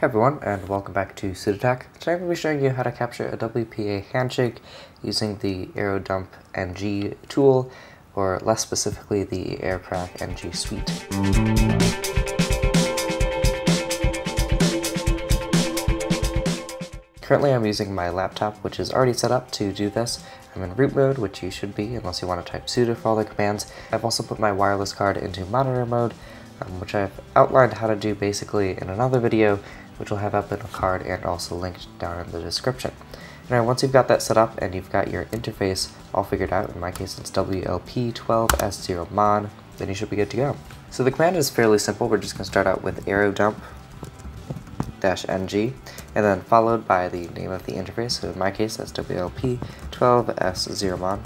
Hi everyone and welcome back to SudoTech. Today I'm going to be showing you how to capture a WPA handshake using the AeroDump NG tool, or less specifically the AirCrack NG suite. Currently I'm using my laptop which is already set up to do this. I'm in root mode, which you should be unless you want to type sudo for all the commands. I've also put my wireless card into monitor mode, um, which I've outlined how to do basically in another video, which will have up in a card and also linked down in the description. Now once you've got that set up and you've got your interface all figured out, in my case it's WLP12S0mon, then you should be good to go. So the command is fairly simple, we're just going to start out with aerodump ng, and then followed by the name of the interface, so in my case that's WLP12S0mon.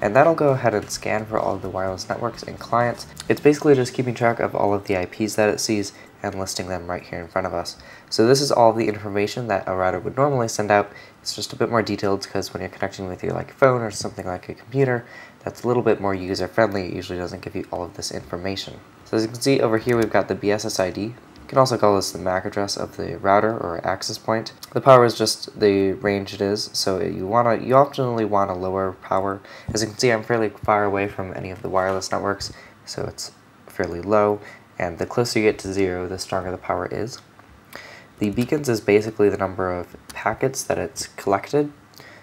And that'll go ahead and scan for all the wireless networks and clients. It's basically just keeping track of all of the IPs that it sees and listing them right here in front of us. So this is all the information that a router would normally send out. It's just a bit more detailed because when you're connecting with your like phone or something like a computer, that's a little bit more user friendly. It usually doesn't give you all of this information. So as you can see over here, we've got the BSSID, you can also call this the MAC address of the router or access point. The power is just the range it is, so you want to you optionally want a lower power. As you can see, I'm fairly far away from any of the wireless networks, so it's fairly low, and the closer you get to zero, the stronger the power is. The beacons is basically the number of packets that it's collected,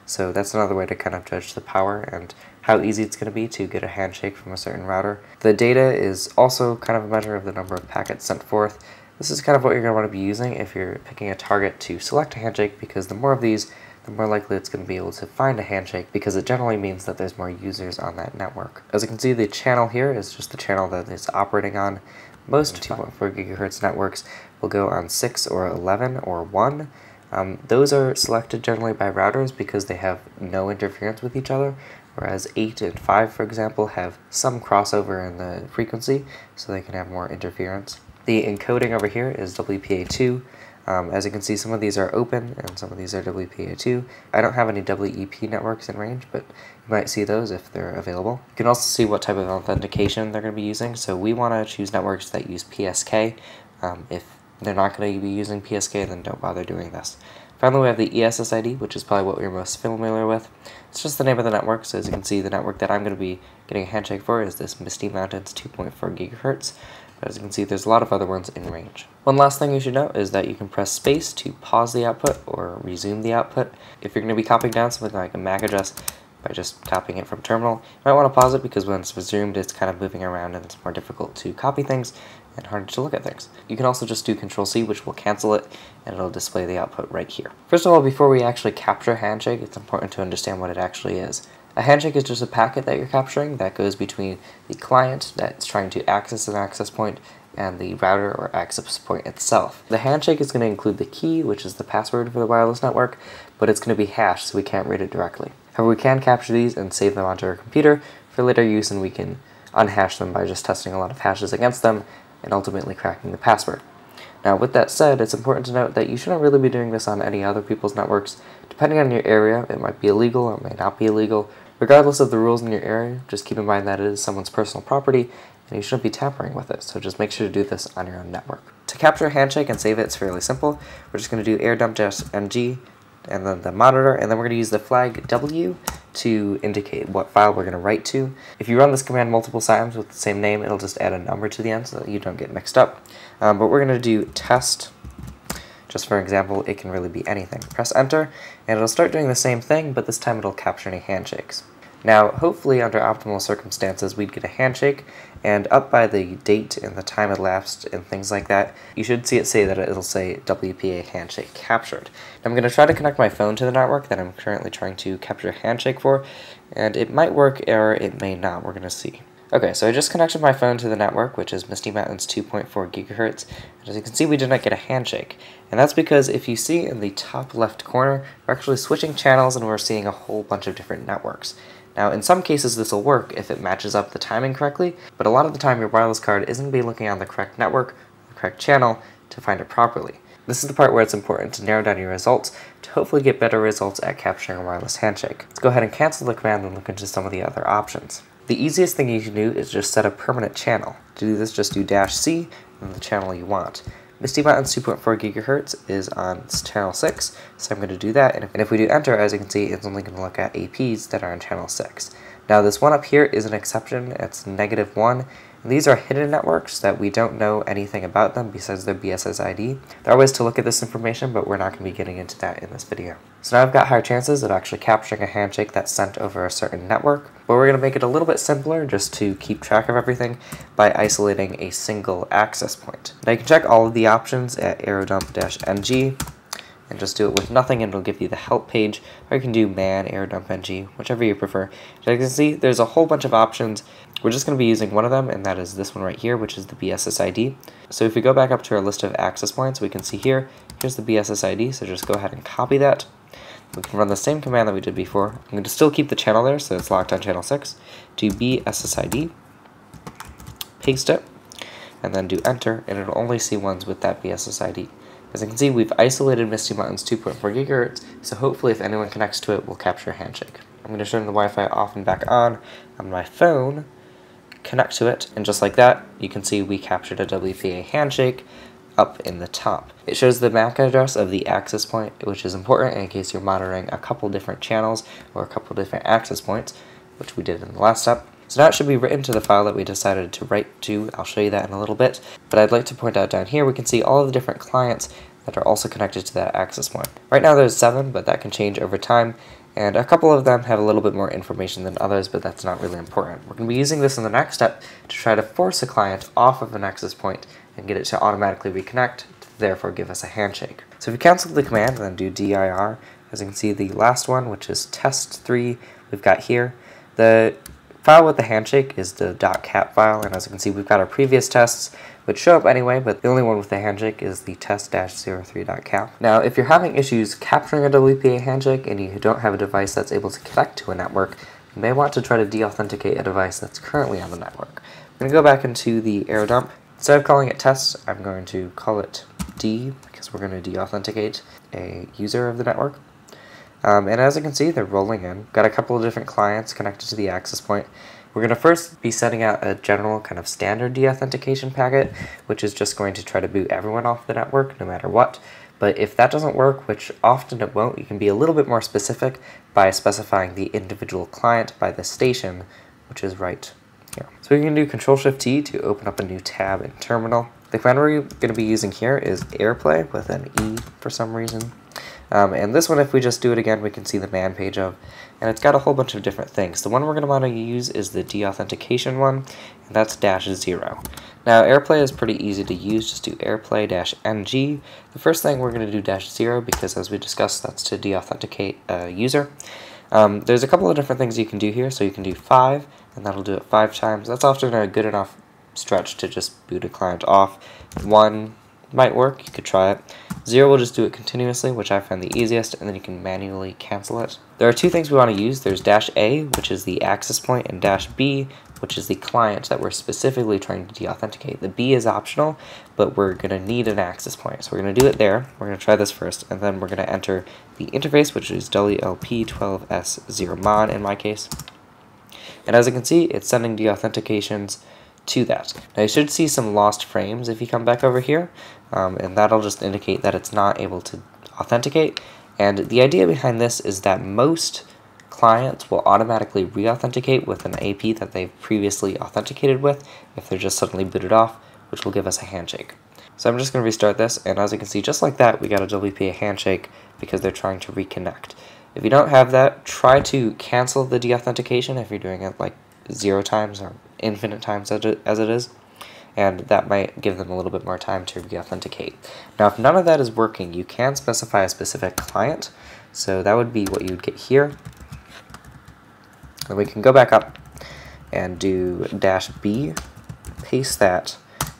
so that's another way to kind of judge the power and how easy it's going to be to get a handshake from a certain router. The data is also kind of a measure of the number of packets sent forth, this is kind of what you're going to want to be using if you're picking a target to select a handshake because the more of these, the more likely it's going to be able to find a handshake because it generally means that there's more users on that network. As you can see, the channel here is just the channel that it's operating on. Most 2.4 gigahertz networks will go on 6 or 11 or 1. Um, those are selected generally by routers because they have no interference with each other, whereas 8 and 5, for example, have some crossover in the frequency, so they can have more interference. The encoding over here is WPA2. Um, as you can see, some of these are open and some of these are WPA2. I don't have any WEP networks in range, but you might see those if they're available. You can also see what type of authentication they're going to be using. So we want to choose networks that use PSK. Um, if they're not going to be using PSK, then don't bother doing this. Finally, we have the ESSID, which is probably what we're most familiar with. It's just the name of the network, so as you can see, the network that I'm going to be getting a handshake for is this Misty Mountains 2.4 gigahertz. As you can see, there's a lot of other ones in range. One last thing you should know is that you can press space to pause the output or resume the output. If you're going to be copying down something like a MAC address by just copying it from terminal, you might want to pause it because when it's resumed, it's kind of moving around and it's more difficult to copy things and harder to look at things. You can also just do Control C, which will cancel it, and it'll display the output right here. First of all, before we actually capture Handshake, it's important to understand what it actually is. A handshake is just a packet that you're capturing that goes between the client that's trying to access an access point and the router or access point itself. The handshake is going to include the key, which is the password for the wireless network, but it's going to be hashed so we can't read it directly. However, we can capture these and save them onto our computer for later use and we can unhash them by just testing a lot of hashes against them and ultimately cracking the password. Now with that said, it's important to note that you shouldn't really be doing this on any other people's networks. Depending on your area, it might be illegal or it may not be illegal, Regardless of the rules in your area, just keep in mind that it is someone's personal property and you shouldn't be tampering with it, so just make sure to do this on your own network. To capture a handshake and save it, it's fairly simple. We're just going to do airdump-ng and then the monitor, and then we're going to use the flag W to indicate what file we're going to write to. If you run this command multiple times with the same name, it'll just add a number to the end so that you don't get mixed up. Um, but we're going to do test just for example, it can really be anything. Press enter, and it'll start doing the same thing, but this time it'll capture any handshakes. Now, hopefully under optimal circumstances, we'd get a handshake, and up by the date and the time elapsed and things like that, you should see it say that it'll say WPA handshake captured. I'm going to try to connect my phone to the network that I'm currently trying to capture a handshake for, and it might work or it may not, we're going to see. Okay, so I just connected my phone to the network, which is Misty Mountains 2.4 gigahertz, and as you can see we did not get a handshake. And that's because if you see in the top left corner, we're actually switching channels and we're seeing a whole bunch of different networks. Now, in some cases this will work if it matches up the timing correctly, but a lot of the time your wireless card isn't be looking on the correct network, the correct channel, to find it properly. This is the part where it's important to narrow down your results to hopefully get better results at capturing a wireless handshake. Let's go ahead and cancel the command and look into some of the other options. The easiest thing you can do is just set a permanent channel. To do this, just do dash C and the channel you want. Misty Mountains 2.4 gigahertz is on channel 6, so I'm going to do that, and if we do enter, as you can see, it's only going to look at APs that are on channel 6. Now this one up here is an exception, it's negative 1, these are hidden networks that we don't know anything about them besides their BSSID. There are ways to look at this information, but we're not going to be getting into that in this video. So now I've got higher chances of actually capturing a handshake that's sent over a certain network, but we're going to make it a little bit simpler just to keep track of everything by isolating a single access point. Now you can check all of the options at arrowdump-ng and just do it with nothing and it'll give you the help page or you can do man arrowdump ng whichever you prefer. As you can see there's a whole bunch of options. We're just going to be using one of them and that is this one right here which is the bssid so if we go back up to our list of access points we can see here here's the bssid so just go ahead and copy that. We can run the same command that we did before. I'm going to still keep the channel there so it's locked on channel 6 do bssid paste it and then do enter and it'll only see ones with that bssid as you can see, we've isolated Misty Mountains 2.4 gigahertz, so hopefully if anyone connects to it, we'll capture a handshake. I'm going to turn the Wi-Fi off and back on on my phone, connect to it, and just like that, you can see we captured a WPA handshake up in the top. It shows the MAC address of the access point, which is important in case you're monitoring a couple different channels or a couple different access points, which we did in the last step. So now it should be written to the file that we decided to write to. I'll show you that in a little bit. But I'd like to point out down here, we can see all the different clients that are also connected to that access point. Right now there's seven, but that can change over time. And a couple of them have a little bit more information than others, but that's not really important. We're going to be using this in the next step to try to force a client off of an access point and get it to automatically reconnect, to therefore give us a handshake. So if we cancel the command and then do dir, as you can see the last one, which is test3, we've got here, the file with the handshake is the .cat file, and as you can see, we've got our previous tests, which show up anyway, but the only one with the handshake is the test-03.cap. Now, if you're having issues capturing a WPA handshake and you don't have a device that's able to connect to a network, you may want to try to deauthenticate a device that's currently on the network. I'm going to go back into the arrow dump. Instead of calling it test, I'm going to call it D, because we're going to deauthenticate a user of the network. Um, and as you can see, they're rolling in. Got a couple of different clients connected to the access point. We're going to first be setting out a general kind of standard deauthentication packet, which is just going to try to boot everyone off the network no matter what. But if that doesn't work, which often it won't, you can be a little bit more specific by specifying the individual client by the station, which is right here. So we can do Control Shift T to open up a new tab in Terminal. The command we're going to be using here is AirPlay with an E for some reason. Um, and this one, if we just do it again, we can see the man page of, and it's got a whole bunch of different things. The one we're going to want to use is the deauthentication one, and that's dash zero. Now, AirPlay is pretty easy to use. Just do AirPlay dash ng. The first thing we're going to do dash zero because, as we discussed, that's to deauthenticate a user. Um, there's a couple of different things you can do here. So you can do five, and that'll do it five times. That's often a good enough stretch to just boot a client off. One might work. You could try it. Zero will just do it continuously, which I find the easiest, and then you can manually cancel it. There are two things we want to use. There's dash A, which is the access point, and dash B, which is the client that we're specifically trying to deauthenticate. The B is optional, but we're going to need an access point. So we're going to do it there. We're going to try this first, and then we're going to enter the interface, which is WLP12S0mon in my case. And as you can see, it's sending deauthentications to that. Now you should see some lost frames if you come back over here, um, and that'll just indicate that it's not able to authenticate. And the idea behind this is that most clients will automatically re-authenticate with an AP that they've previously authenticated with if they're just suddenly booted off, which will give us a handshake. So I'm just going to restart this, and as you can see, just like that, we got a WPA handshake because they're trying to reconnect. If you don't have that, try to cancel the deauthentication if you're doing it like zero times or infinite times as it is, and that might give them a little bit more time to re-authenticate. Now, if none of that is working, you can specify a specific client, so that would be what you would get here. And we can go back up and do dash B, paste that,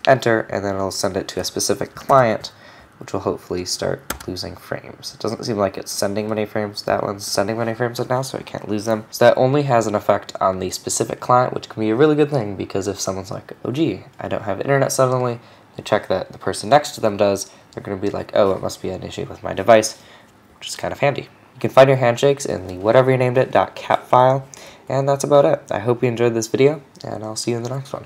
enter, and then it'll send it to a specific client which will hopefully start losing frames. It doesn't seem like it's sending many frames. That one's sending many frames right now, so I can't lose them. So that only has an effect on the specific client, which can be a really good thing because if someone's like, oh gee, I don't have internet suddenly, they check that the person next to them does, they're going to be like, oh, it must be an issue with my device, which is kind of handy. You can find your handshakes in the whatever you named it .cap file, and that's about it. I hope you enjoyed this video, and I'll see you in the next one.